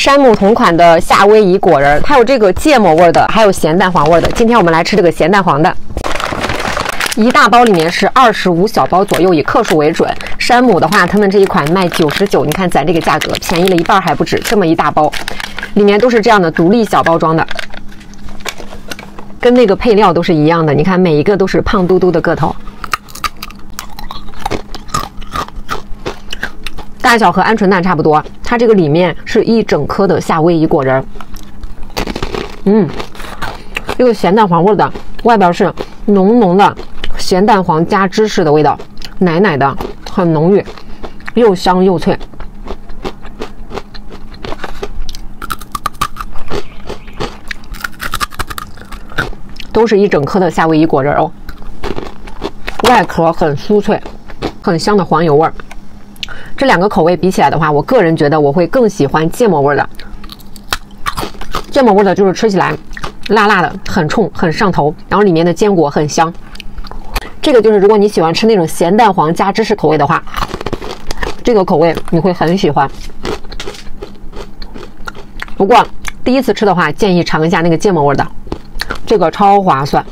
山姆同款的夏威夷果仁，它有这个芥末味的，还有咸蛋黄味的。今天我们来吃这个咸蛋黄的。一大包里面是二十五小包左右，以克数为准。山姆的话，他们这一款卖九十九，你看咱这个价格便宜了一半还不止。这么一大包，里面都是这样的独立小包装的，跟那个配料都是一样的。你看每一个都是胖嘟嘟的个头，大小和鹌鹑蛋差不多。它这个里面是一整颗的夏威夷果仁，嗯，这个咸蛋黄味的，外边是浓浓的。咸蛋黄加芝士的味道，奶奶的，很浓郁，又香又脆。都是一整颗的夏威夷果仁哦，外壳很酥脆，很香的黄油味儿。这两个口味比起来的话，我个人觉得我会更喜欢芥末味的。芥末味的就是吃起来辣辣的，很冲，很上头，然后里面的坚果很香。这个就是，如果你喜欢吃那种咸蛋黄加芝士口味的话，这个口味你会很喜欢。不过第一次吃的话，建议尝一下那个芥末味的，这个超划算。